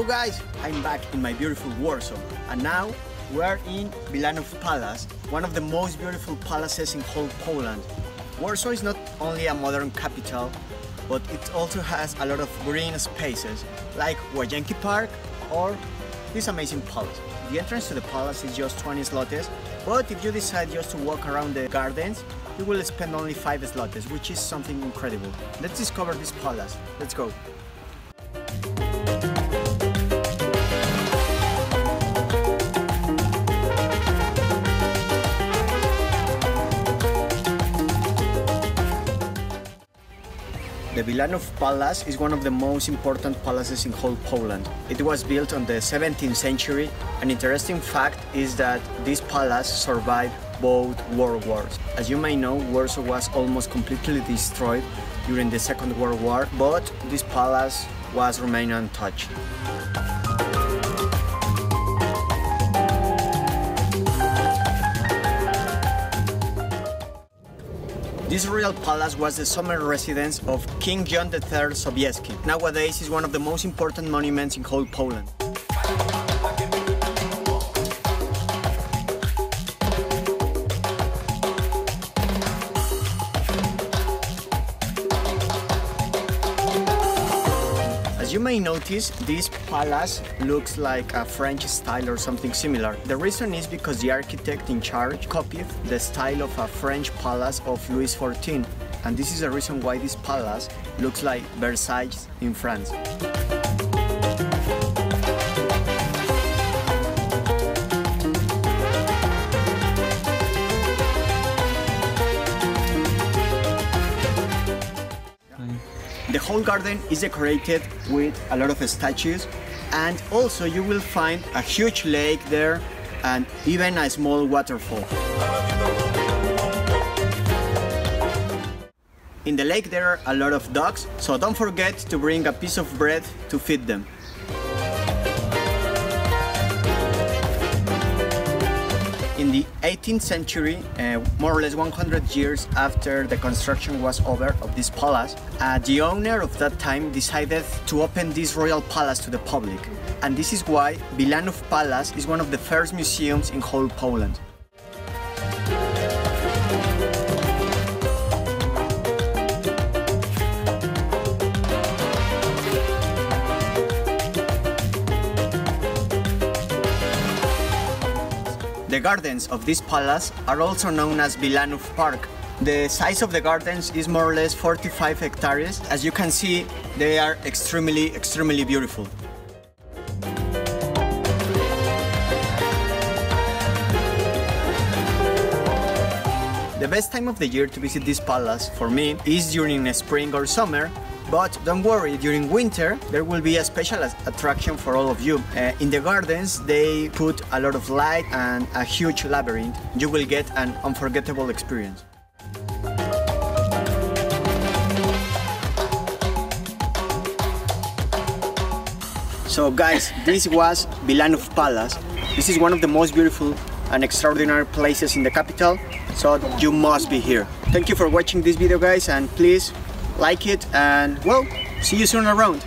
Hello guys, I'm back in my beautiful Warsaw and now we're in Wilanów Palace, one of the most beautiful palaces in whole Poland. Warsaw is not only a modern capital, but it also has a lot of green spaces like Łazienki Park or this amazing palace. The entrance to the palace is just 20 zlotys, but if you decide just to walk around the gardens, you will spend only 5 zlotys, which is something incredible. Let's discover this palace. Let's go. The Wilanów Palace is one of the most important palaces in whole Poland. It was built on the 17th century. An interesting fact is that this palace survived both world wars. As you may know, Warsaw was almost completely destroyed during the Second World War, but this palace was remained untouched. This royal palace was the summer residence of King John III Sobieski. Nowadays is one of the most important monuments in whole Poland. You may notice, this palace looks like a French style or something similar. The reason is because the architect in charge copied the style of a French palace of Louis XIV, and this is the reason why this palace looks like Versailles in France. The whole garden is decorated with a lot of statues and also you will find a huge lake there and even a small waterfall. In the lake there are a lot of ducks, so don't forget to bring a piece of bread to feed them. In the 18th century, uh, more or less 100 years after the construction was over of this palace, uh, the owner of that time decided to open this royal palace to the public. And this is why Wilanów Palace is one of the first museums in whole Poland. The gardens of this palace are also known as Wilanów Park. The size of the gardens is more or less 45 hectares. As you can see, they are extremely, extremely beautiful. The best time of the year to visit this palace for me is during spring or summer but don't worry, during winter there will be a special attraction for all of you. Uh, in the gardens they put a lot of light and a huge labyrinth. You will get an unforgettable experience. So guys, this was Wilanów Palace. This is one of the most beautiful and extraordinary places in the capital, so you must be here. Thank you for watching this video guys and please like it and well, see you soon around.